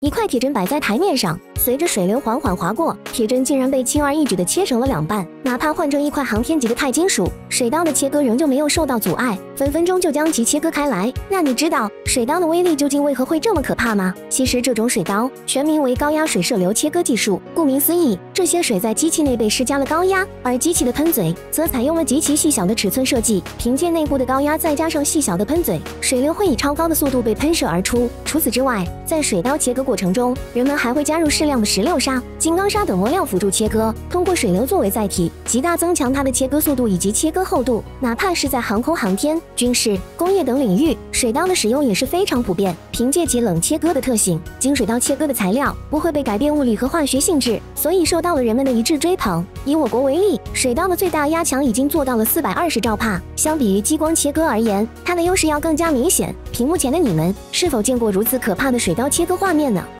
一块铁针摆在台面上，随着水流缓缓划过，铁针竟然被轻而易举地切成了两半。哪怕换成一块航天级的钛金属，水刀的切割仍旧没有受到阻碍，分分钟就将其切割开来。那你知道水刀的威力究竟为何会这么可怕吗？其实这种水刀全名为高压水射流切割技术。顾名思义，这些水在机器内被施加了高压，而机器的喷嘴则采用了极其细小的尺寸设计。凭借内部的高压，再加上细小的喷嘴，水流会以超高的速度被喷射而出。除此之外，在水刀切割过程中，人们还会加入适量的石榴砂、金刚砂等磨料辅助切割，通过水流作为载体，极大增强它的切割速度以及切割厚度。哪怕是在航空航天、军事、工业等领域，水刀的使用也是非常普遍。凭借其冷切割的特性，经水刀切割的材料不会被改变物理和化学性质，所以受到到了人们的一致追捧。以我国为例，水刀的最大压强已经做到了四百二十兆帕，相比于激光切割而言，它的优势要更加明显。屏幕前的你们是否见过如此可怕的水刀切割画面呢？